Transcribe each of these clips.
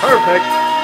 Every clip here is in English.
Perfect.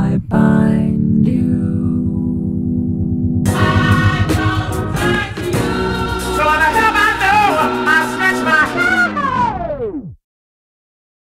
I bind you?